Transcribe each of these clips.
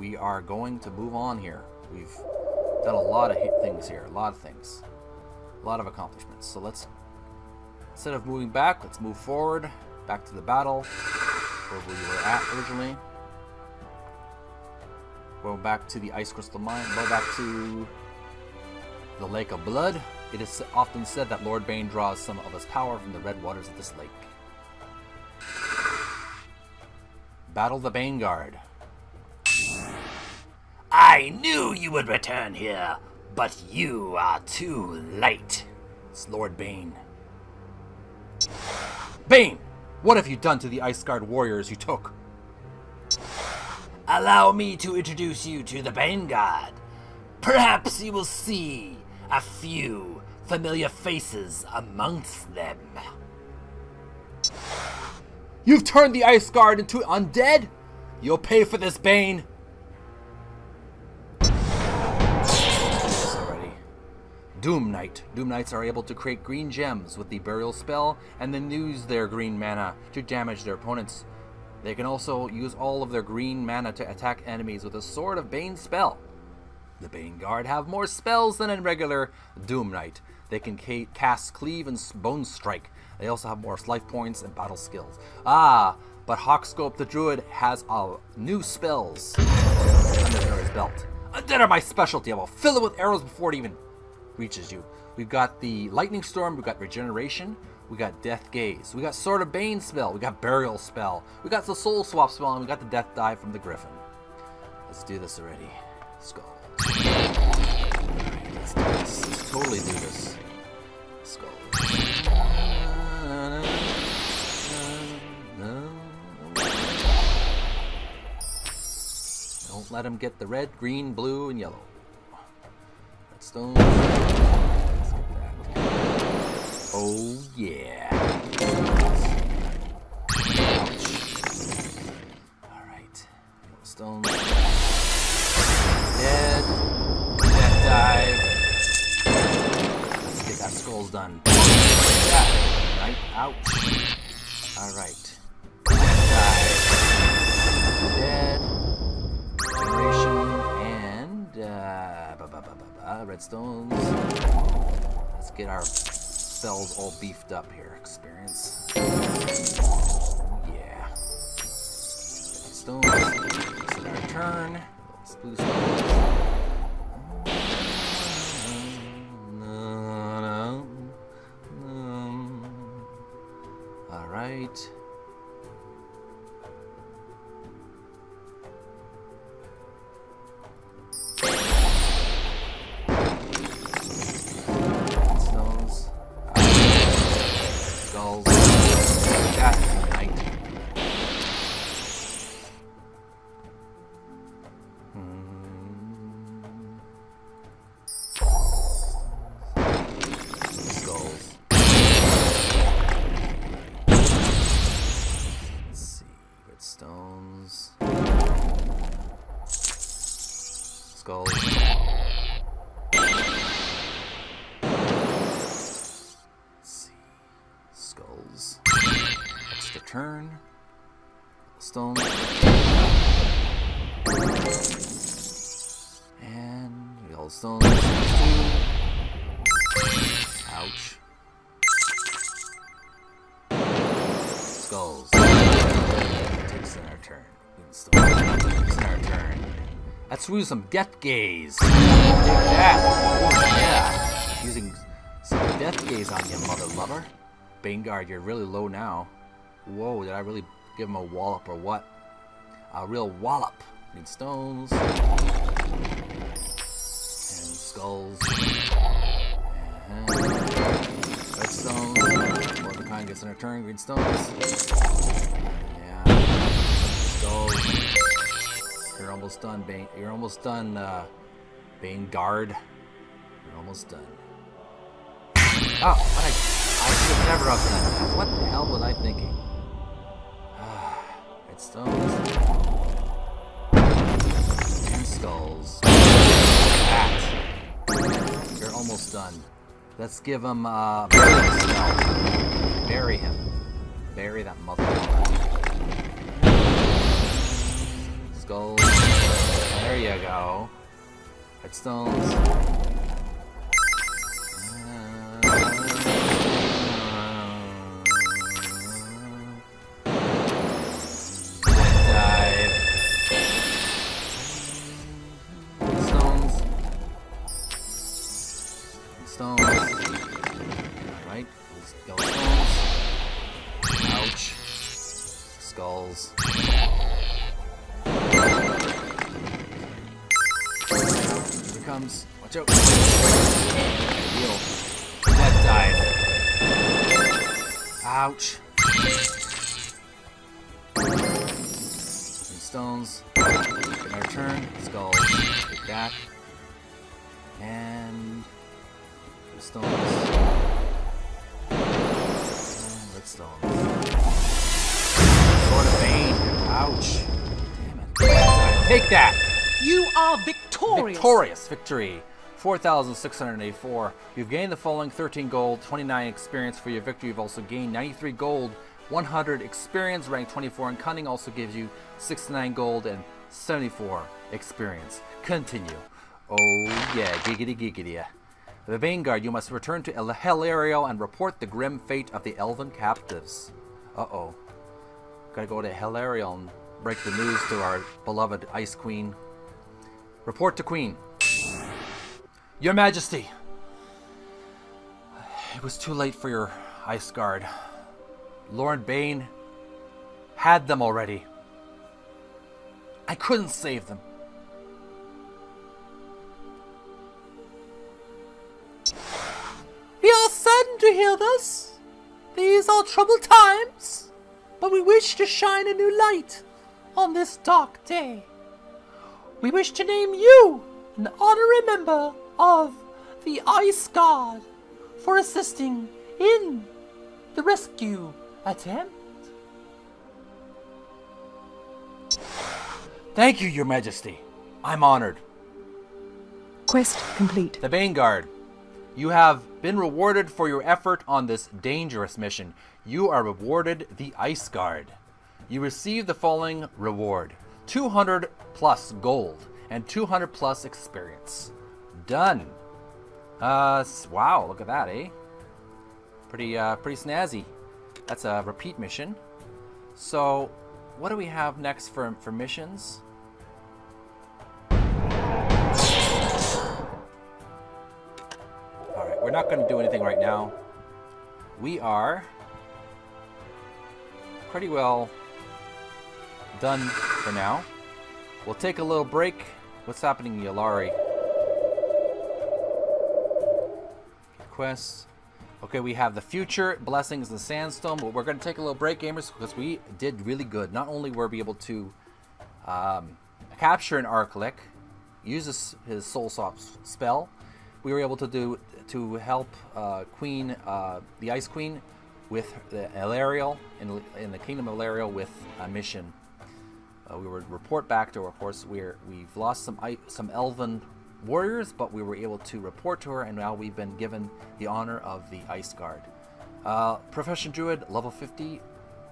we are going to move on here. We've done a lot of things here, a lot of things, a lot of accomplishments. So let's, instead of moving back, let's move forward, back to the battle where we were at originally. Go back to the Ice Crystal Mine, go back to the Lake of Blood. It is often said that Lord Bane draws some of his power from the red waters of this lake. Battle the Bane Guard. I knew you would return here, but you are too late. It's Lord Bane. Bane! What have you done to the Ice Guard warriors you took? Allow me to introduce you to the Bane Guard. Perhaps you will see a few familiar faces amongst them. You've turned the Ice Guard into undead? You'll pay for this, Bane! Doom Knight. Doom Knights are able to create green gems with the burial spell and then use their green mana to damage their opponents. They can also use all of their green mana to attack enemies with a Sword of Bane spell. The Bane Guard have more spells than a regular Doom Knight. They can ca cast Cleave and Bone Strike. They also have more life points and battle skills. Ah, but Hawkscope the Druid has uh, new spells under his belt. That are my specialty. I will fill it with arrows before it even reaches you. We've got the Lightning Storm, we've got Regeneration, we got Death Gaze, we got Sword of Bane spell, we got Burial spell, we got the Soul Swap spell, and we got the Death Dive from the Griffin. Let's do this already. Let's go. Let's do this. Let's totally do this. Let's go. Don't let him get the red, green, blue, and yellow. That. Oh yeah. Alright. Stone. Dead. Death dive. Let's get that skulls done. Right? out. Alright. -ba, redstones. Let's get our spells all beefed up here. Experience. Yeah. Redstones. Our turn. Let's. All Redstones. Skulls. Skulls. Extra turn. Stone. And yellow stones. Ouch. Let's use some Death Gaze. Take that. Oh, yeah. Using some Death Gaze on you, mother lover. Baneguard, you're really low now. Whoa, did I really give him a wallop or what? A real wallop. Need stones. And skulls. And redstone. More the kind gets in return. Green stones. Yeah. Skulls. You're almost done, Bane. You're almost done, uh, Bane Guard. You're almost done. Oh, what I, I should have never done that. What the hell was I thinking? Redstones. And skulls. That. You're almost done. Let's give him, uh. Bury him. Bury that motherfucker. Skulls. you go. Headstones. Comes. Watch out. Heal. Death dive. Ouch. Some stones. In our turn. Skulls. Take that. And stones. And redstone. Sword of Bane. Ouch. Damn it. Take that! You are victorious. Victorious victory. 4,684. You've gained the following 13 gold, 29 experience for your victory. You've also gained 93 gold, 100 experience. Rank 24 in cunning also gives you 69 gold and 74 experience. Continue. Oh yeah, giggity giggity. The Baneguard, you must return to El Helariel and report the grim fate of the elven captives. Uh-oh. Gotta go to Helariel and break the news to our beloved Ice Queen. Report to Queen. Your Majesty. It was too late for your Ice Guard. Lord Bane had them already. I couldn't save them. We are saddened to hear this. These are troubled times, but we wish to shine a new light on this dark day. We wish to name you an honorary member of the Ice Guard for assisting in the rescue attempt. Thank you, Your Majesty. I'm honored. Quest complete. The Baneguard, you have been rewarded for your effort on this dangerous mission. You are rewarded the Ice Guard. You receive the following reward 200 plus gold and 200 plus experience. Done. Uh, wow, look at that, eh? Pretty, uh, pretty snazzy. That's a repeat mission. So, what do we have next for, for missions? Alright, we're not going to do anything right now. We are pretty well done for now. We'll take a little break. What's happening in Yalari? Quests. Okay, we have the future, blessings, and sandstone, but we're going to take a little break, gamers, because we did really good. Not only were we able to um, capture an Arclick, use his, his soul swap spell, we were able to do to help uh, Queen, uh, the Ice Queen, with the Elariel in, in the Kingdom of Elariel with a mission. Uh, we would report back to her. Of course, we're we've lost some some Elven warriors, but we were able to report to her, and now we've been given the honor of the Ice Guard. Uh, Profession Druid, level 50,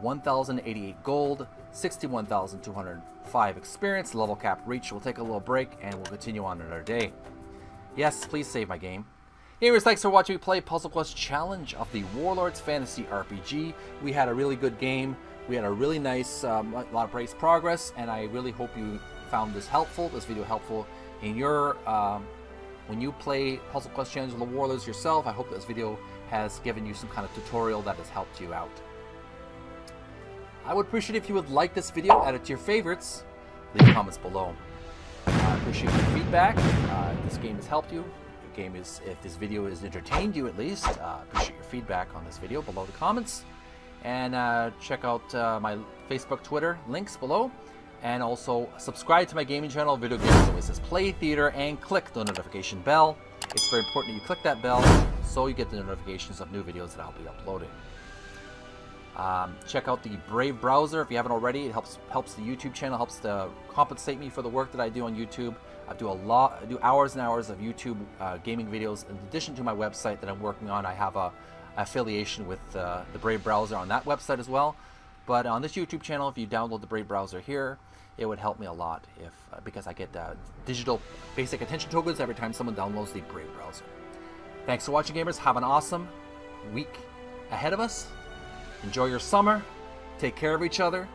1,088 gold, 61,205 experience, level cap reach. We'll take a little break, and we'll continue on another day. Yes, please save my game. Anyways, thanks for watching me play Puzzle Quest Challenge of the Warlords Fantasy RPG. We had a really good game. We had a really nice, um, a lot of praise progress, and I really hope you found this helpful, this video helpful in your, um, when you play Puzzle Quest Challenge of the Warlords yourself. I hope this video has given you some kind of tutorial that has helped you out. I would appreciate if you would like this video, add it to your favorites, leave comments below. I appreciate your feedback. Uh, this game has helped you. Game is, if this video has entertained you at least, uh, appreciate your feedback on this video below the comments. And uh, check out uh, my Facebook, Twitter links below. And also subscribe to my gaming channel, Video Gamers Oasis Play Theater, and click the notification bell. It's very important that you click that bell so you get the notifications of new videos that I'll be uploading. Um, check out the Brave browser if you haven't already. It helps helps the YouTube channel, helps to compensate me for the work that I do on YouTube. I do a lot, I do hours and hours of YouTube uh, gaming videos. In addition to my website that I'm working on, I have a affiliation with uh, the Brave browser on that website as well. But on this YouTube channel, if you download the Brave browser here, it would help me a lot if uh, because I get uh, digital basic attention tokens every time someone downloads the Brave browser. Thanks for watching, gamers. Have an awesome week ahead of us. Enjoy your summer. Take care of each other.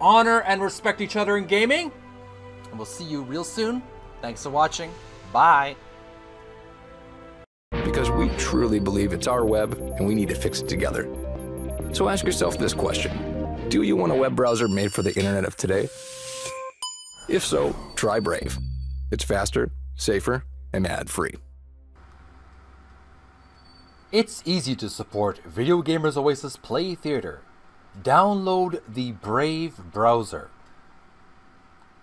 Honor and respect each other in gaming. And we'll see you real soon. Thanks for watching. Bye. Truly believe it's our web and we need to fix it together. So ask yourself this question Do you want a web browser made for the internet of today? If so, try Brave. It's faster, safer, and ad free. It's easy to support Video Gamers Oasis Play Theater. Download the Brave browser.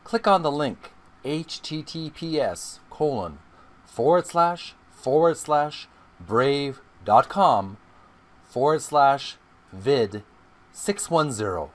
Click on the link https colon forward slash forward slash brave.com forward slash vid 610